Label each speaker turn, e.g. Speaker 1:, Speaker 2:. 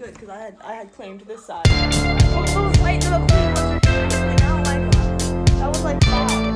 Speaker 1: good, because I had I had claimed this side.
Speaker 2: Oh, wait, no, the queen was. I'm. like. That was like five.